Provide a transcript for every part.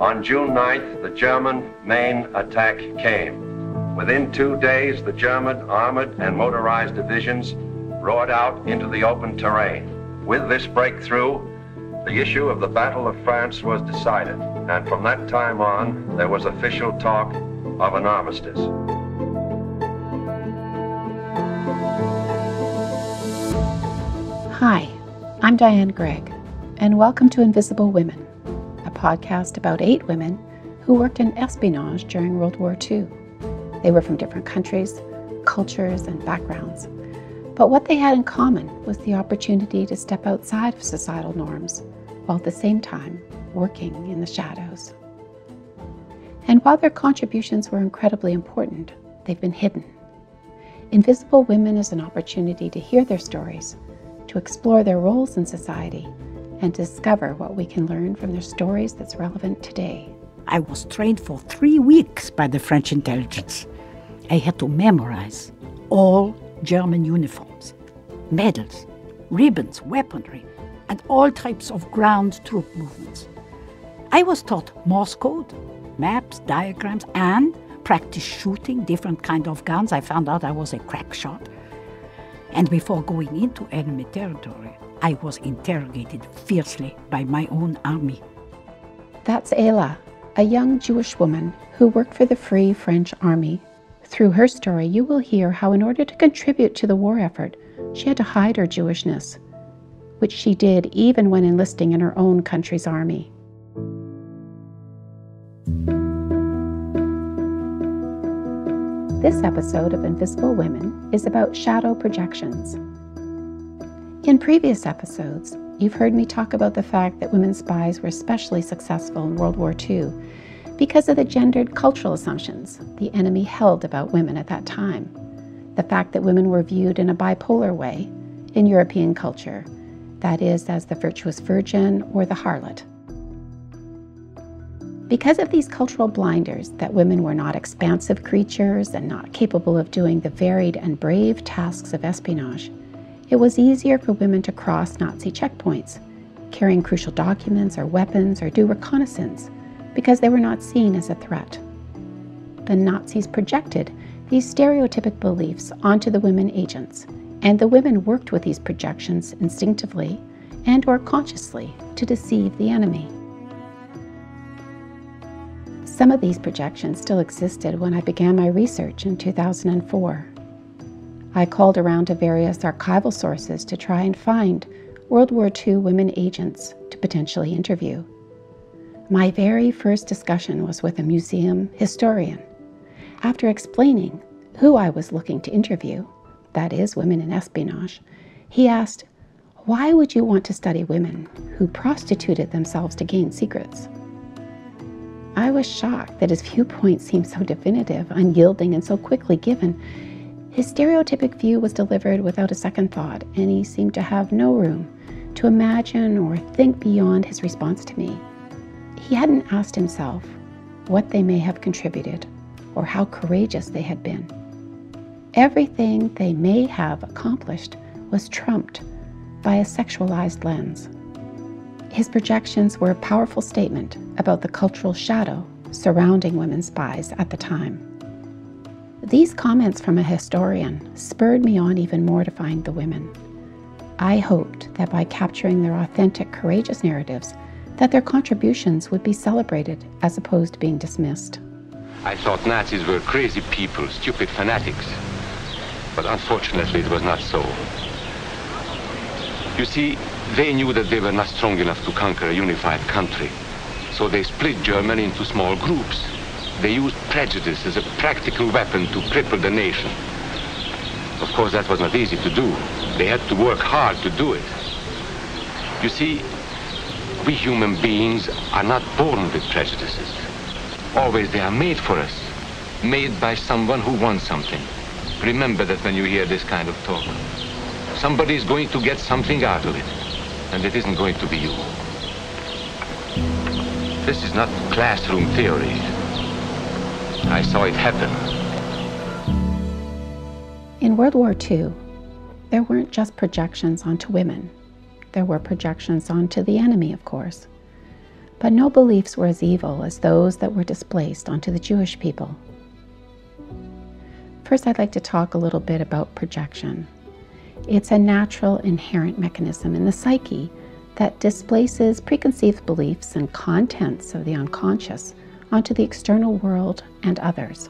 On June 9th, the German main attack came. Within two days, the German armored and motorized divisions roared out into the open terrain. With this breakthrough, the issue of the Battle of France was decided, and from that time on, there was official talk of an armistice. Hi, I'm Diane Gregg, and welcome to Invisible Women, podcast about eight women who worked in espionage during World War II. They were from different countries, cultures, and backgrounds. But what they had in common was the opportunity to step outside of societal norms, while at the same time working in the shadows. And while their contributions were incredibly important, they've been hidden. Invisible Women is an opportunity to hear their stories to explore their roles in society and discover what we can learn from their stories that's relevant today. I was trained for three weeks by the French intelligence. I had to memorize all German uniforms, medals, ribbons, weaponry, and all types of ground troop movements. I was taught Morse code, maps, diagrams, and practice shooting different kind of guns. I found out I was a crack shot. And before going into enemy territory, I was interrogated fiercely by my own army. That's Ayla, a young Jewish woman who worked for the Free French Army. Through her story, you will hear how, in order to contribute to the war effort, she had to hide her Jewishness, which she did even when enlisting in her own country's army. This episode of Invisible Women is about shadow projections. In previous episodes, you've heard me talk about the fact that women spies were especially successful in World War II because of the gendered cultural assumptions the enemy held about women at that time. The fact that women were viewed in a bipolar way in European culture, that is, as the virtuous virgin or the harlot. Because of these cultural blinders that women were not expansive creatures and not capable of doing the varied and brave tasks of espionage, it was easier for women to cross Nazi checkpoints, carrying crucial documents or weapons or do reconnaissance because they were not seen as a threat. The Nazis projected these stereotypic beliefs onto the women agents, and the women worked with these projections instinctively and or consciously to deceive the enemy. Some of these projections still existed when I began my research in 2004. I called around to various archival sources to try and find World War II women agents to potentially interview. My very first discussion was with a museum historian. After explaining who I was looking to interview, that is, women in espionage, he asked, Why would you want to study women who prostituted themselves to gain secrets? I was shocked that his viewpoint seemed so definitive, unyielding, and so quickly given. His stereotypic view was delivered without a second thought, and he seemed to have no room to imagine or think beyond his response to me. He hadn't asked himself what they may have contributed or how courageous they had been. Everything they may have accomplished was trumped by a sexualized lens. His projections were a powerful statement about the cultural shadow surrounding women spies at the time. These comments from a historian spurred me on even more to find the women. I hoped that by capturing their authentic, courageous narratives, that their contributions would be celebrated as opposed to being dismissed. I thought Nazis were crazy people, stupid fanatics. But unfortunately, it was not so. You see, they knew that they were not strong enough to conquer a unified country. So they split Germany into small groups. They used prejudice as a practical weapon to cripple the nation. Of course, that was not easy to do. They had to work hard to do it. You see, we human beings are not born with prejudices. Always they are made for us, made by someone who wants something. Remember that when you hear this kind of talk. Somebody is going to get something out of it, and it isn't going to be you. This is not classroom theory. I saw it happen. In World War II, there weren't just projections onto women. There were projections onto the enemy, of course. but no beliefs were as evil as those that were displaced onto the Jewish people. First, I'd like to talk a little bit about projection. It's a natural inherent mechanism in the psyche that displaces preconceived beliefs and contents of the unconscious onto the external world and others.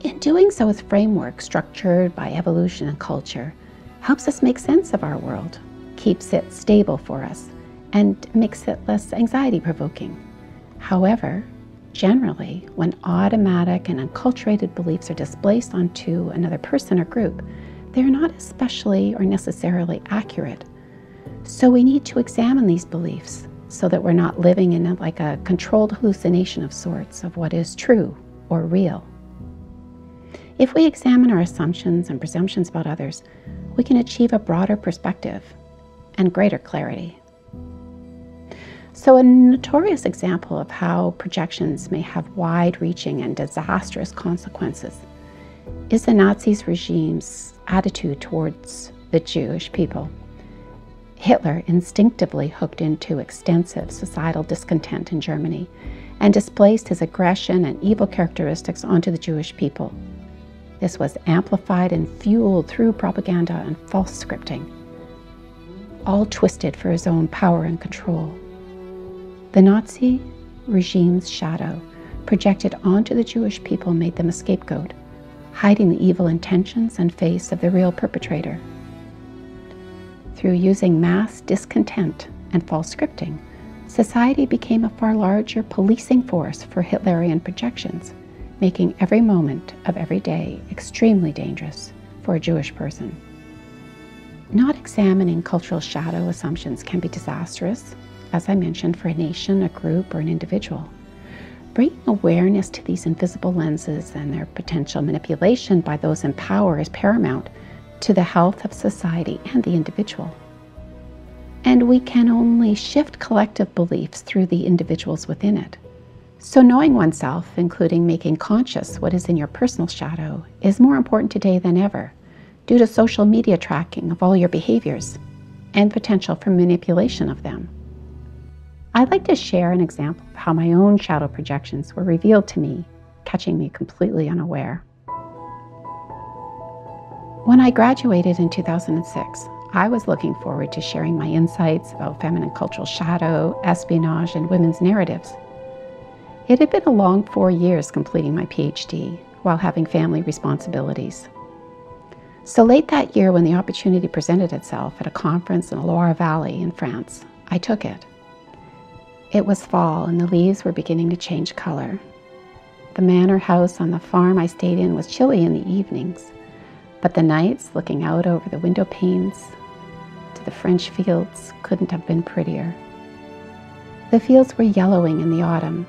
In doing so with framework structured by evolution and culture, helps us make sense of our world, keeps it stable for us, and makes it less anxiety provoking. However, generally, when automatic and unculturated beliefs are displaced onto another person or group, they are not especially or necessarily accurate. So we need to examine these beliefs so that we're not living in a, like a controlled hallucination of sorts of what is true or real. If we examine our assumptions and presumptions about others, we can achieve a broader perspective and greater clarity. So, a notorious example of how projections may have wide reaching and disastrous consequences is the Nazi regime's attitude towards the Jewish people. Hitler instinctively hooked into extensive societal discontent in Germany and displaced his aggression and evil characteristics onto the Jewish people. This was amplified and fueled through propaganda and false scripting, all twisted for his own power and control. The Nazi regime's shadow projected onto the Jewish people made them a scapegoat, hiding the evil intentions and face of the real perpetrator. Through using mass discontent and false scripting, society became a far larger policing force for Hitlerian projections, making every moment of every day extremely dangerous for a Jewish person. Not examining cultural shadow assumptions can be disastrous as I mentioned, for a nation, a group, or an individual. Bringing awareness to these invisible lenses and their potential manipulation by those in power is paramount to the health of society and the individual. And we can only shift collective beliefs through the individuals within it. So, knowing oneself, including making conscious what is in your personal shadow, is more important today than ever due to social media tracking of all your behaviors and potential for manipulation of them. I'd like to share an example of how my own shadow projections were revealed to me, catching me completely unaware. When I graduated in 2006, I was looking forward to sharing my insights about feminine cultural shadow, espionage, and women's narratives. It had been a long four years completing my PhD while having family responsibilities. So late that year, when the opportunity presented itself at a conference in the Loire Valley in France, I took it. It was fall and the leaves were beginning to change color. The manor house on the farm I stayed in was chilly in the evenings, but the nights looking out over the window panes to the French fields couldn't have been prettier. The fields were yellowing in the autumn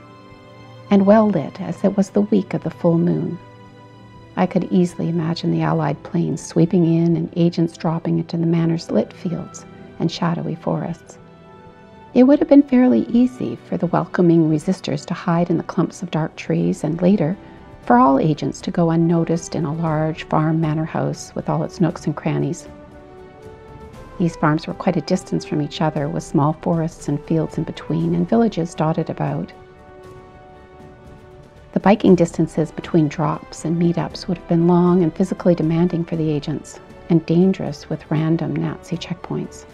and well lit as it was the week of the full moon. I could easily imagine the Allied planes sweeping in and agents dropping into the manor's lit fields and shadowy forests. It would have been fairly easy for the welcoming resistors to hide in the clumps of dark trees and later for all agents to go unnoticed in a large farm manor house with all its nooks and crannies. These farms were quite a distance from each other with small forests and fields in between and villages dotted about. The biking distances between drops and meetups would have been long and physically demanding for the agents and dangerous with random Nazi checkpoints.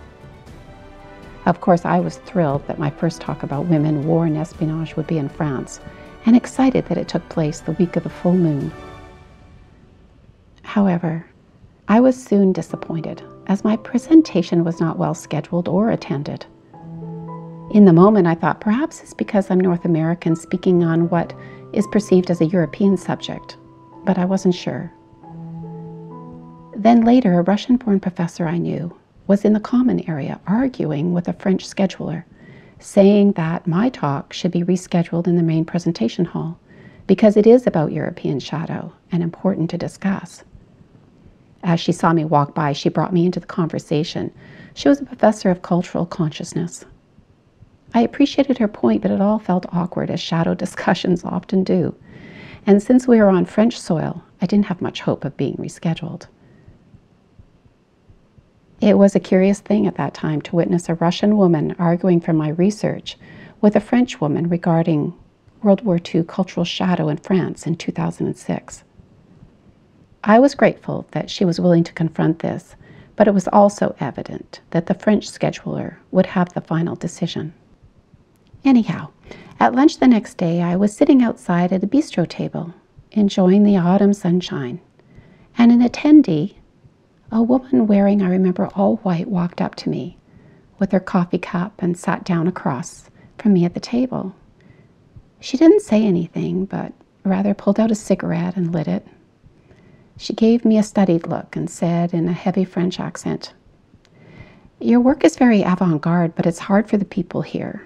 Of course, I was thrilled that my first talk about women, war, and espionage would be in France, and excited that it took place the week of the full moon. However, I was soon disappointed, as my presentation was not well scheduled or attended. In the moment, I thought perhaps it's because I'm North American speaking on what is perceived as a European subject, but I wasn't sure. Then later, a Russian born professor I knew was in the common area arguing with a French scheduler, saying that my talk should be rescheduled in the main presentation hall because it is about European shadow and important to discuss. As she saw me walk by, she brought me into the conversation. She was a professor of cultural consciousness. I appreciated her point, but it all felt awkward, as shadow discussions often do. And since we were on French soil, I didn't have much hope of being rescheduled. It was a curious thing at that time to witness a Russian woman arguing for my research with a French woman regarding World War II cultural shadow in France in 2006. I was grateful that she was willing to confront this, but it was also evident that the French scheduler would have the final decision. Anyhow, at lunch the next day, I was sitting outside at a bistro table, enjoying the autumn sunshine, and an attendee, a woman wearing, I remember, all white, walked up to me with her coffee cup and sat down across from me at the table. She didn't say anything, but rather pulled out a cigarette and lit it. She gave me a studied look and said in a heavy French accent, Your work is very avant garde, but it's hard for the people here.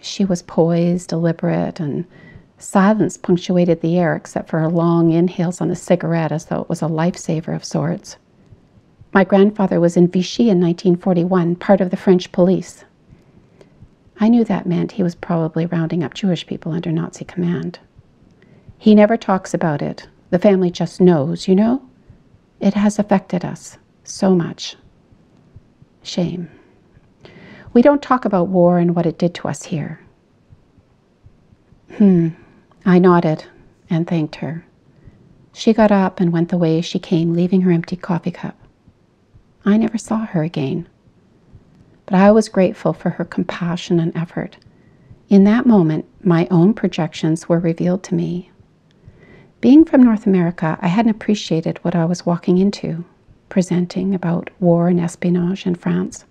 She was poised, deliberate, and silence punctuated the air except for her long inhales on the cigarette as though it was a lifesaver of sorts. My grandfather was in Vichy in 1941, part of the French police. I knew that meant he was probably rounding up Jewish people under Nazi command. He never talks about it. The family just knows, you know? It has affected us so much. Shame. We don't talk about war and what it did to us here. Hmm. I nodded and thanked her. She got up and went the way she came, leaving her empty coffee cup. I never saw her again but I was grateful for her compassion and effort. In that moment, my own projections were revealed to me. Being from North America, I hadn't appreciated what I was walking into, presenting about war and espionage in France.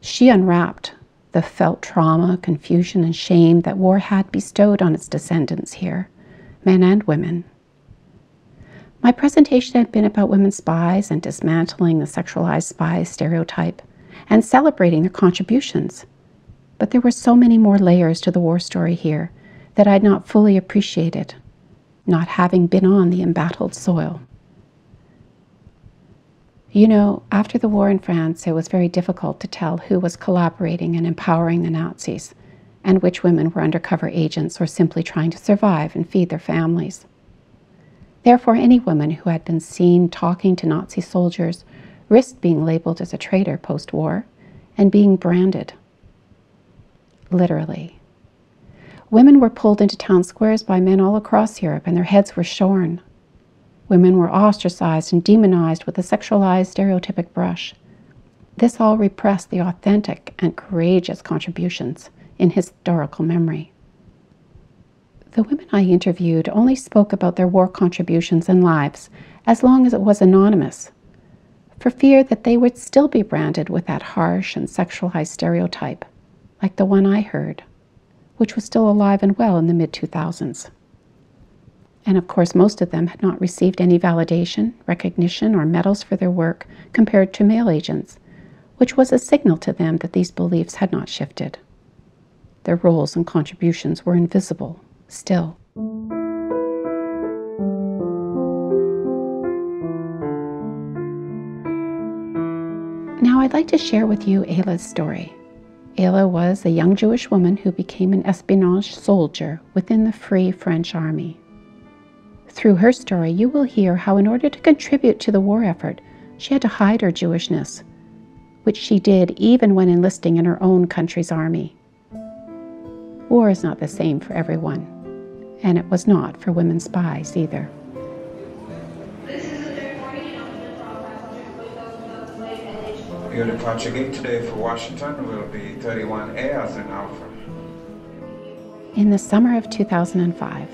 She unwrapped the felt trauma, confusion, and shame that war had bestowed on its descendants here, men and women. My presentation had been about women spies and dismantling the sexualized spy stereotype and celebrating their contributions. But there were so many more layers to the war story here that I'd not fully appreciated, not having been on the embattled soil. You know, after the war in France, it was very difficult to tell who was collaborating and empowering the Nazis, and which women were undercover agents or simply trying to survive and feed their families. Therefore, any woman who had been seen talking to Nazi soldiers risked being labeled as a traitor post war and being branded. Literally. Women were pulled into town squares by men all across Europe and their heads were shorn. Women were ostracized and demonized with a sexualized stereotypic brush. This all repressed the authentic and courageous contributions in historical memory. The women I interviewed only spoke about their war contributions and lives as long as it was anonymous for fear that they would still be branded with that harsh and sexualized stereotype, like the one I heard, which was still alive and well in the mid 2000s. And of course, most of them had not received any validation, recognition, or medals for their work compared to male agents, which was a signal to them that these beliefs had not shifted. Their roles and contributions were invisible still. Now, I'd like to share with you Ayla's story. Ayla was a young Jewish woman who became an espionage soldier within the Free French Army. Through her story, you will hear how, in order to contribute to the war effort, she had to hide her Jewishness, which she did even when enlisting in her own country's army. War is not the same for everyone, and it was not for women spies either. Your departure gate today for Washington will be 31A as in Alpha. In the summer of 2005,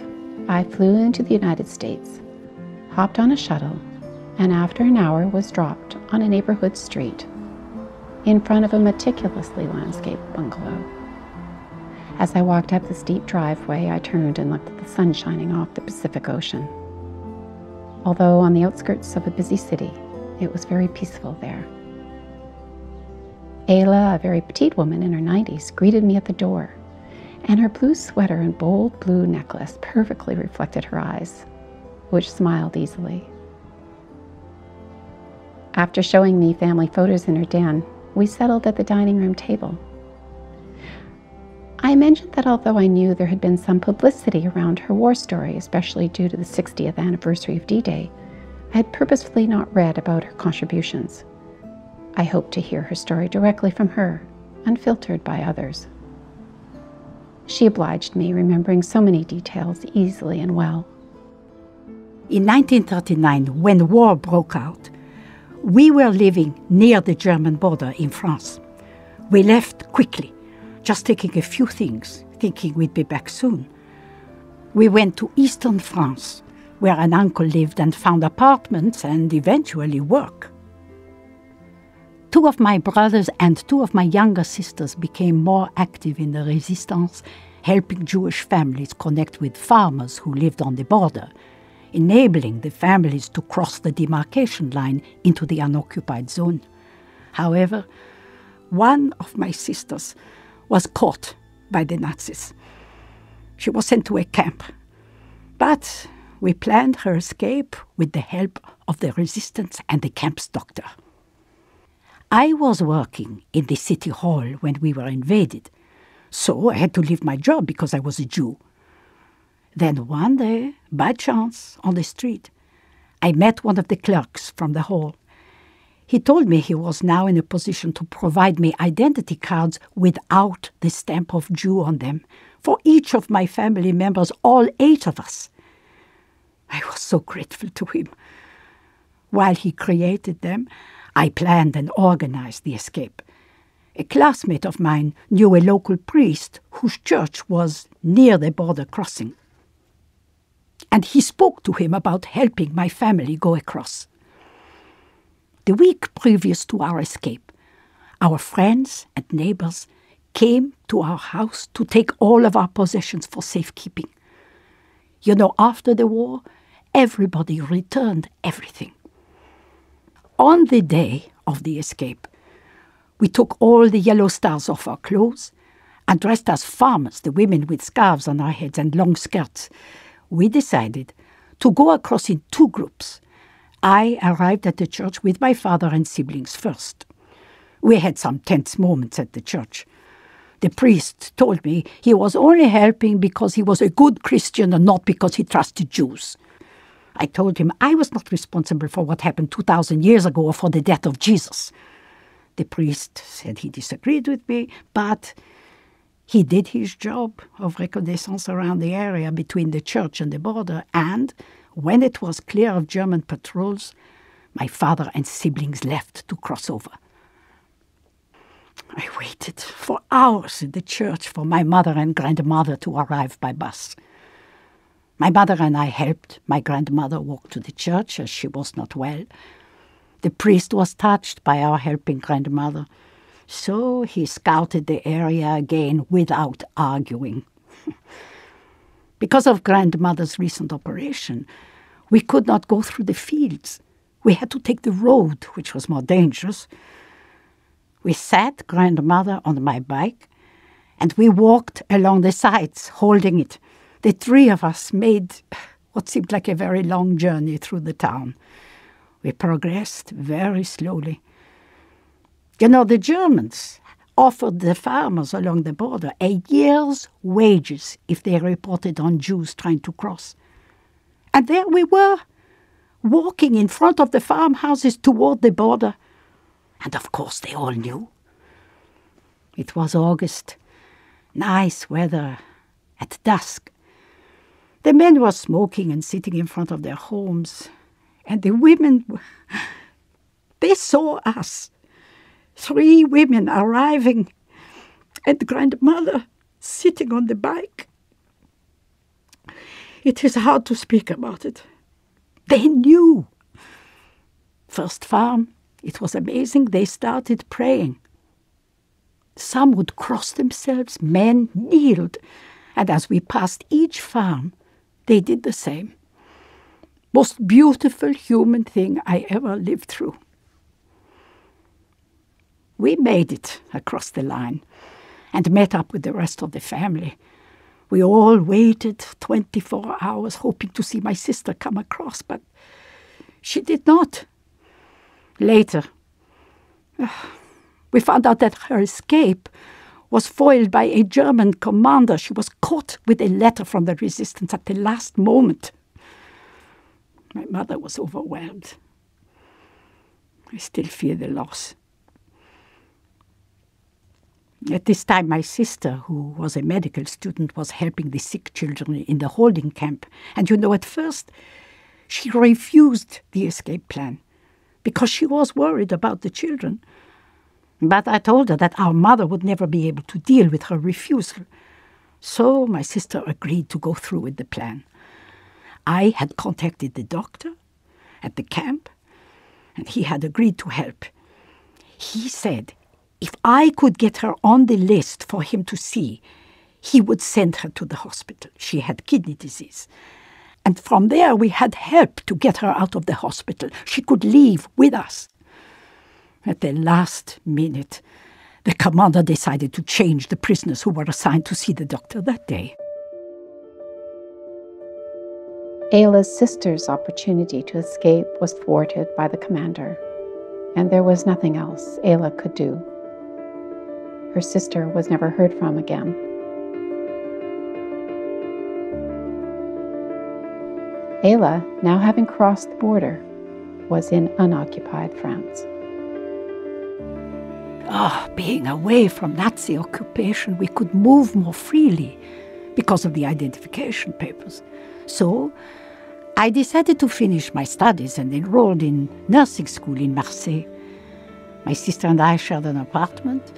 I flew into the United States, hopped on a shuttle, and after an hour was dropped on a neighborhood street in front of a meticulously landscaped bungalow. As I walked up the steep driveway, I turned and looked at the sun shining off the Pacific Ocean. Although on the outskirts of a busy city, it was very peaceful there. Ayla, a very petite woman in her 90s, greeted me at the door, and her blue sweater and bold blue necklace perfectly reflected her eyes, which smiled easily. After showing me family photos in her den, we settled at the dining room table. I mentioned that although I knew there had been some publicity around her war story, especially due to the 60th anniversary of D Day, I had purposefully not read about her contributions. I hoped to hear her story directly from her, unfiltered by others. She obliged me, remembering so many details easily and well. In 1939, when the war broke out, we were living near the German border in France. We left quickly, just taking a few things, thinking we'd be back soon. We went to eastern France, where an uncle lived and found apartments and eventually work. Two of my brothers and two of my younger sisters became more active in the resistance, helping Jewish families connect with farmers who lived on the border enabling the families to cross the demarcation line into the unoccupied zone. However, one of my sisters was caught by the Nazis. She was sent to a camp. But we planned her escape with the help of the resistance and the camp's doctor. I was working in the city hall when we were invaded, so I had to leave my job because I was a Jew. Then one day, by chance, on the street, I met one of the clerks from the hall. He told me he was now in a position to provide me identity cards without the stamp of Jew on them for each of my family members, all eight of us. I was so grateful to him. While he created them, I planned and organized the escape. A classmate of mine knew a local priest whose church was near the border crossing and he spoke to him about helping my family go across. The week previous to our escape, our friends and neighbors came to our house to take all of our possessions for safekeeping. You know, after the war, everybody returned everything. On the day of the escape, we took all the yellow stars off our clothes and dressed as farmers, the women with scarves on our heads and long skirts, we decided to go across in two groups. I arrived at the church with my father and siblings first. We had some tense moments at the church. The priest told me he was only helping because he was a good Christian and not because he trusted Jews. I told him I was not responsible for what happened 2,000 years ago or for the death of Jesus. The priest said he disagreed with me, but he did his job of reconnaissance around the area between the church and the border, and when it was clear of German patrols, my father and siblings left to cross over. I waited for hours in the church for my mother and grandmother to arrive by bus. My mother and I helped my grandmother walk to the church as she was not well. The priest was touched by our helping grandmother so he scouted the area again without arguing. because of grandmother's recent operation, we could not go through the fields. We had to take the road, which was more dangerous. We sat grandmother on my bike and we walked along the sides, holding it. The three of us made what seemed like a very long journey through the town. We progressed very slowly. You know, the Germans offered the farmers along the border a year's wages if they reported on Jews trying to cross. And there we were, walking in front of the farmhouses toward the border. And of course, they all knew. It was August, nice weather, at dusk. The men were smoking and sitting in front of their homes, and the women, they saw us three women arriving and grandmother sitting on the bike. It is hard to speak about it. They knew. First farm, it was amazing. They started praying. Some would cross themselves, men kneeled, and as we passed each farm, they did the same. Most beautiful human thing I ever lived through. We made it across the line and met up with the rest of the family. We all waited 24 hours hoping to see my sister come across, but she did not. Later, we found out that her escape was foiled by a German commander. She was caught with a letter from the resistance at the last moment. My mother was overwhelmed. I still fear the loss. At this time, my sister, who was a medical student, was helping the sick children in the holding camp. And you know, at first, she refused the escape plan because she was worried about the children. But I told her that our mother would never be able to deal with her refusal. So my sister agreed to go through with the plan. I had contacted the doctor at the camp, and he had agreed to help. He said if I could get her on the list for him to see, he would send her to the hospital. She had kidney disease. And from there, we had help to get her out of the hospital. She could leave with us. At the last minute, the commander decided to change the prisoners who were assigned to see the doctor that day. Ayla's sister's opportunity to escape was thwarted by the commander, and there was nothing else Ayla could do. Her sister was never heard from again. Ayla, now having crossed the border, was in unoccupied France. Ah, oh, being away from Nazi occupation, we could move more freely because of the identification papers. So, I decided to finish my studies and enrolled in nursing school in Marseille. My sister and I shared an apartment,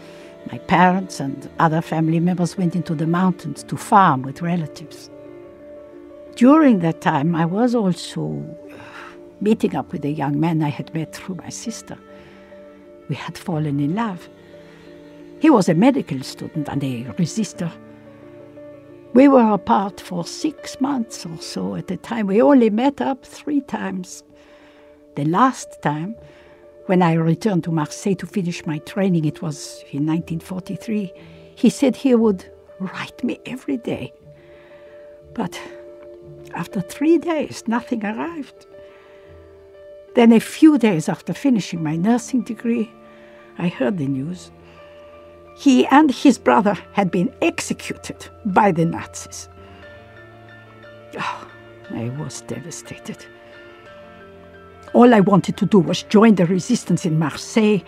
my parents and other family members went into the mountains to farm with relatives. During that time, I was also uh, meeting up with a young man I had met through my sister. We had fallen in love. He was a medical student and a resistor. We were apart for six months or so at the time. We only met up three times. The last time, when I returned to Marseille to finish my training, it was in 1943, he said he would write me every day. But after three days, nothing arrived. Then, a few days after finishing my nursing degree, I heard the news. He and his brother had been executed by the Nazis. Oh, I was devastated. All I wanted to do was join the resistance in Marseille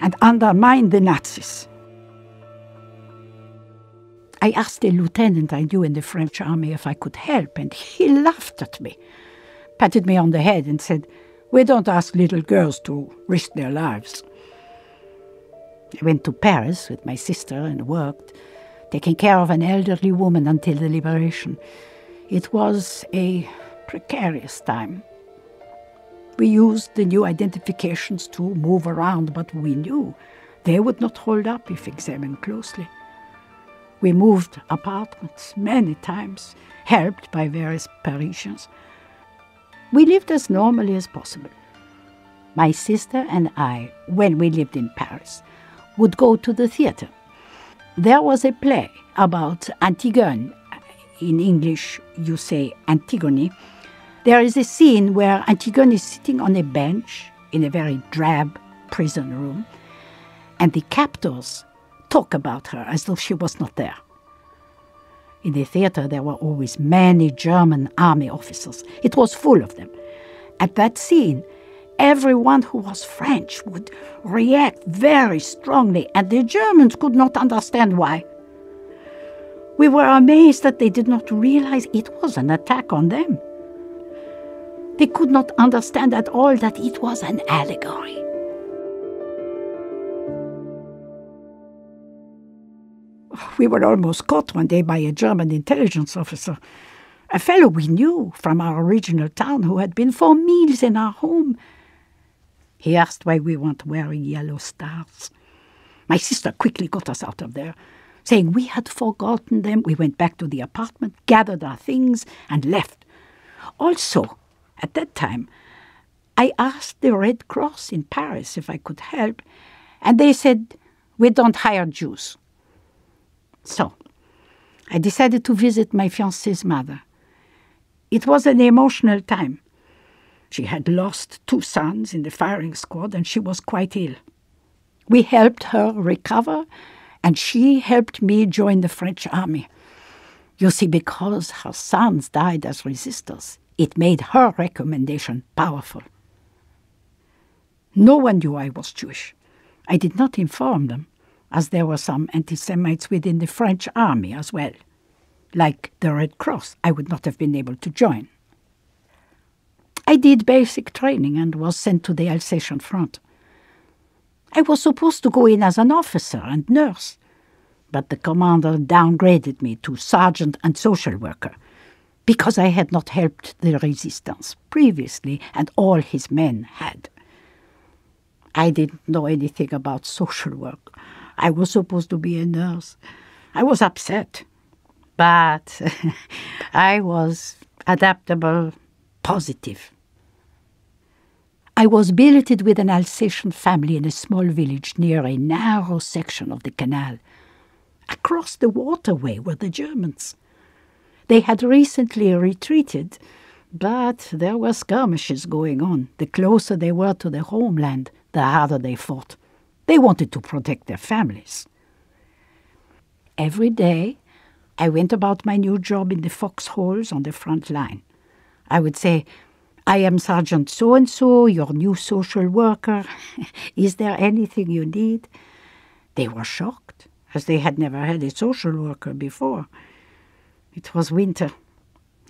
and undermine the Nazis. I asked a lieutenant I knew in the French army if I could help, and he laughed at me, patted me on the head, and said, We don't ask little girls to risk their lives. I went to Paris with my sister and worked, taking care of an elderly woman until the liberation. It was a precarious time. We used the new identifications to move around, but we knew they would not hold up if examined closely. We moved apartments many times, helped by various Parisians. We lived as normally as possible. My sister and I, when we lived in Paris, would go to the theater. There was a play about Antigone. In English, you say Antigone there is a scene where Antigone is sitting on a bench in a very drab prison room, and the captors talk about her as though she was not there. In the theater, there were always many German army officers. It was full of them. At that scene, everyone who was French would react very strongly, and the Germans could not understand why. We were amazed that they did not realize it was an attack on them. They could not understand at all that it was an allegory. We were almost caught one day by a German intelligence officer, a fellow we knew from our original town who had been for meals in our home. He asked why we weren't wearing yellow stars. My sister quickly got us out of there, saying we had forgotten them. We went back to the apartment, gathered our things, and left. Also, at that time, I asked the Red Cross in Paris if I could help, and they said, We don't hire Jews. So, I decided to visit my fiance's mother. It was an emotional time. She had lost two sons in the firing squad and she was quite ill. We helped her recover, and she helped me join the French army. You see, because her sons died as resistors, it made her recommendation powerful. No one knew I was Jewish. I did not inform them. as there were some anti Semites within the French army as well. Like the Red Cross, I would not have been able to join. I did basic training and was sent to the Alsatian front. I was supposed to go in as an officer and nurse, but the commander downgraded me to sergeant and social worker because I had not helped the resistance previously and all his men had. I didn't know anything about social work. I was supposed to be a nurse. I was upset, but I was adaptable, positive. I was billeted with an Alsatian family in a small village near a narrow section of the canal. Across the waterway were the Germans. They had recently retreated, but there were skirmishes going on. The closer they were to the homeland, the harder they fought. They wanted to protect their families. Every day, I went about my new job in the foxholes on the front line. I would say, I am Sergeant so and so, your new social worker. Is there anything you need? They were shocked, as they had never had a social worker before. It was winter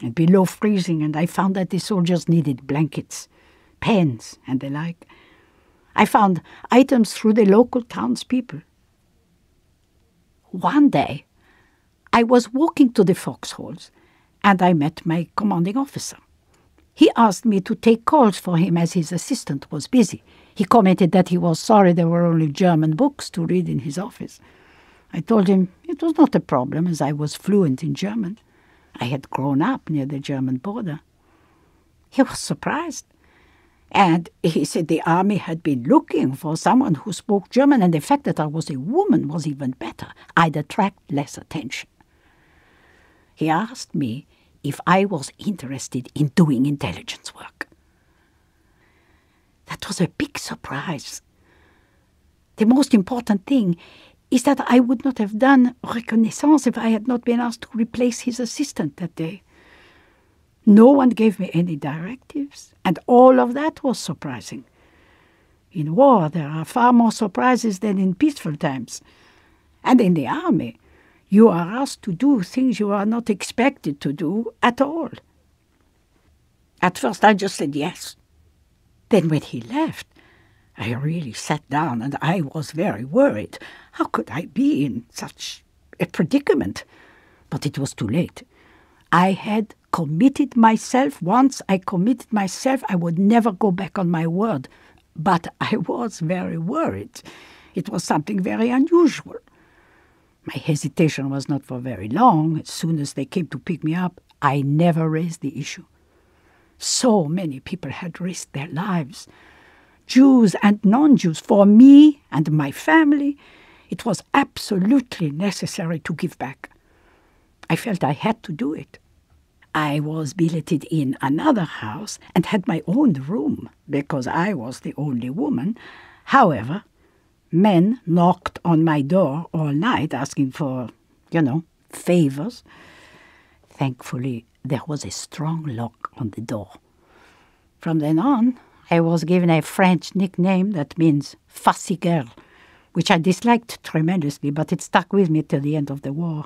and below freezing, and I found that the soldiers needed blankets, pens, and the like. I found items through the local townspeople. One day, I was walking to the foxholes, and I met my commanding officer. He asked me to take calls for him as his assistant was busy. He commented that he was sorry there were only German books to read in his office. I told him it was not a problem as I was fluent in German. I had grown up near the German border. He was surprised. And he said the army had been looking for someone who spoke German, and the fact that I was a woman was even better. I'd attract less attention. He asked me if I was interested in doing intelligence work. That was a big surprise. The most important thing is that I would not have done reconnaissance if I had not been asked to replace his assistant that day. No one gave me any directives, and all of that was surprising. In war, there are far more surprises than in peaceful times. And in the army, you are asked to do things you are not expected to do at all. At first, I just said yes. Then, when he left, I really sat down and I was very worried. How could I be in such a predicament? But it was too late. I had committed myself. Once I committed myself, I would never go back on my word. But I was very worried. It was something very unusual. My hesitation was not for very long. As soon as they came to pick me up, I never raised the issue. So many people had risked their lives. Jews and non Jews, for me and my family, it was absolutely necessary to give back. I felt I had to do it. I was billeted in another house and had my own room because I was the only woman. However, men knocked on my door all night asking for, you know, favors. Thankfully, there was a strong lock on the door. From then on, I was given a French nickname that means fussy girl, which I disliked tremendously, but it stuck with me till the end of the war.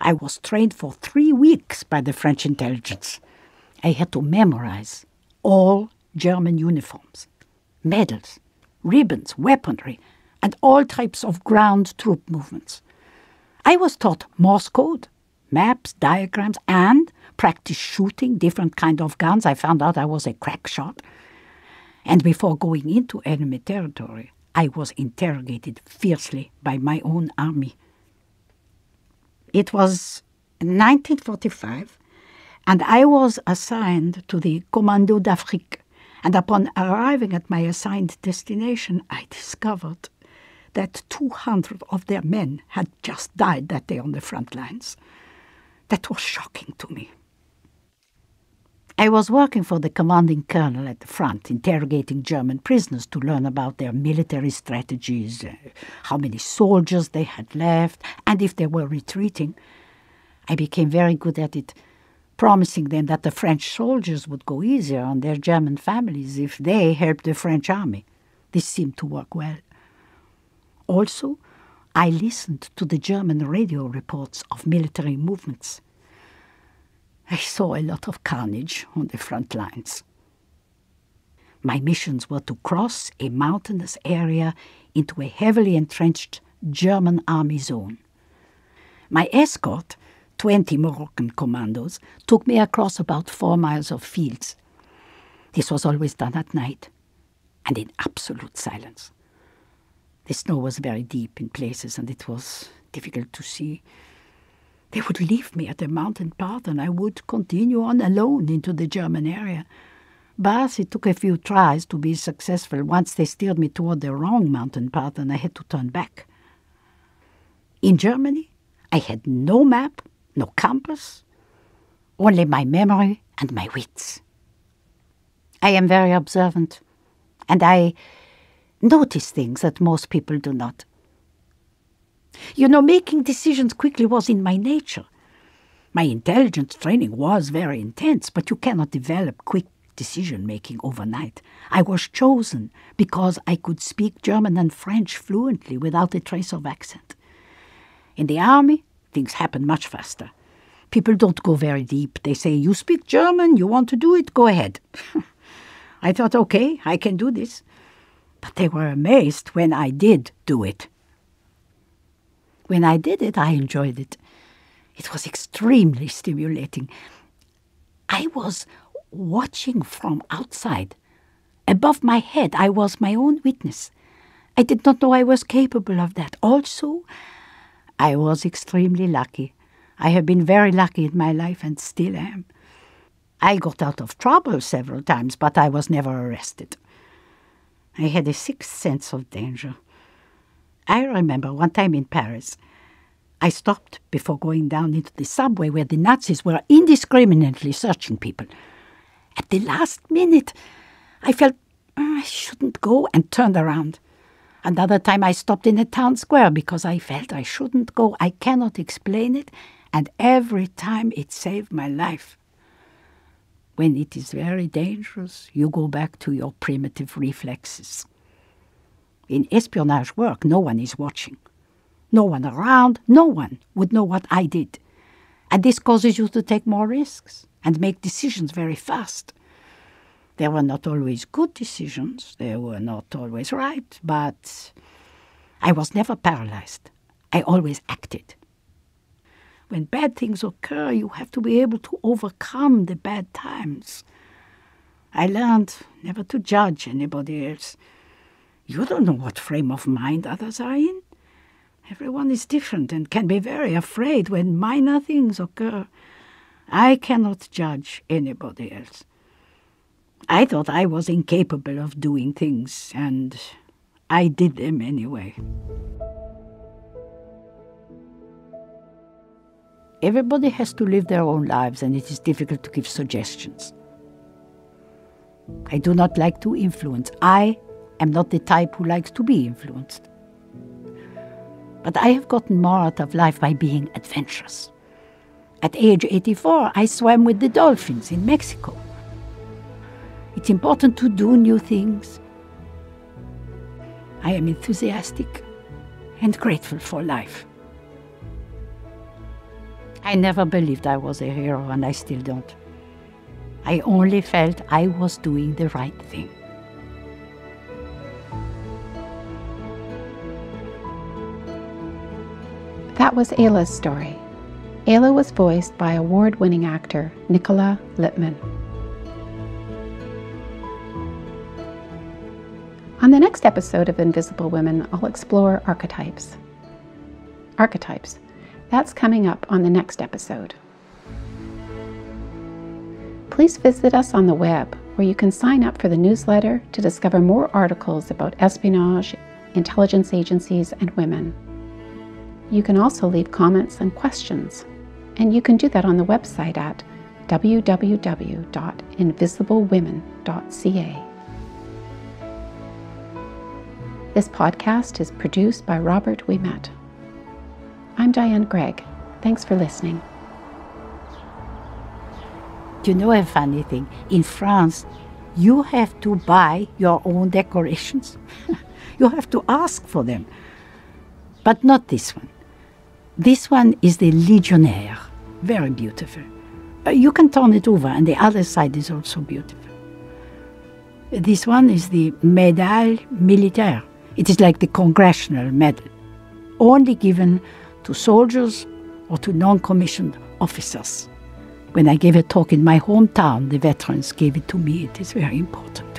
I was trained for three weeks by the French intelligence. I had to memorize all German uniforms, medals, ribbons, weaponry, and all types of ground troop movements. I was taught Morse code, maps, diagrams, and practice shooting different kind of guns. I found out I was a crack shot. And before going into enemy territory, I was interrogated fiercely by my own army. It was 1945, and I was assigned to the Commando d'Afrique. And upon arriving at my assigned destination, I discovered that 200 of their men had just died that day on the front lines. That was shocking to me. I was working for the commanding colonel at the front, interrogating German prisoners to learn about their military strategies, uh, how many soldiers they had left, and if they were retreating. I became very good at it, promising them that the French soldiers would go easier on their German families if they helped the French army. This seemed to work well. Also, I listened to the German radio reports of military movements. I saw a lot of carnage on the front lines. My missions were to cross a mountainous area into a heavily entrenched German army zone. My escort, 20 Moroccan commandos, took me across about four miles of fields. This was always done at night and in absolute silence. The snow was very deep in places and it was difficult to see. They would leave me at a mountain path and I would continue on alone into the German area. But it took a few tries to be successful. Once they steered me toward the wrong mountain path and I had to turn back. In Germany, I had no map, no compass, only my memory and my wits. I am very observant, and I notice things that most people do not. You know, making decisions quickly was in my nature. My intelligence training was very intense, but you cannot develop quick decision making overnight. I was chosen because I could speak German and French fluently without a trace of accent. In the army, things happen much faster. People don't go very deep. They say, You speak German, you want to do it, go ahead. I thought, okay, I can do this. But they were amazed when I did do it. When I did it, I enjoyed it. It was extremely stimulating. I was watching from outside. Above my head, I was my own witness. I did not know I was capable of that. Also, I was extremely lucky. I have been very lucky in my life and still am. I got out of trouble several times, but I was never arrested. I had a sixth sense of danger. I remember one time in Paris, I stopped before going down into the subway where the Nazis were indiscriminately searching people. At the last minute, I felt oh, I shouldn't go and turned around. Another time I stopped in a town square because I felt I shouldn't go. I cannot explain it, and every time it saved my life. When it is very dangerous, you go back to your primitive reflexes. In espionage work, no one is watching. No one around, no one would know what I did. And this causes you to take more risks and make decisions very fast. There were not always good decisions, they were not always right, but I was never paralyzed. I always acted when bad things occur, you have to be able to overcome the bad times. I learned never to judge anybody else. You don't know what frame of mind others are in. Everyone is different and can be very afraid when minor things occur. I cannot judge anybody else. I thought I was incapable of doing things, and I did them anyway. Everybody has to live their own lives, and it is difficult to give suggestions. I do not like to influence. I am not the type who likes to be influenced. But I have gotten more out of life by being adventurous. At age 84, I swam with the dolphins in Mexico. It's important to do new things. I am enthusiastic and grateful for life. I never believed I was a hero, and I still don't. I only felt I was doing the right thing. That was Ayla's story. Ayla was voiced by award winning actor Nicola Lippmann. On the next episode of Invisible Women, I'll explore archetypes. Archetypes that's coming up on the next episode. Please visit us on the web where you can sign up for the newsletter to discover more articles about espionage, intelligence agencies, and women. You can also leave comments and questions, and you can do that on the website at www.invisiblewomen.ca. This podcast is produced by Robert Ouimet. I'm Diane Gregg. Thanks for listening. You know a funny thing? In France, you have to buy your own decorations. you have to ask for them. but not this one. This one is the Legionnaire, very beautiful. Uh, you can turn it over, and the other side is also beautiful. This one is the Médaille Militaire. It is like the Congressional Medal, only given to soldiers or to non commissioned officers. When I gave a talk in my hometown, the veterans gave it to me. It is very important.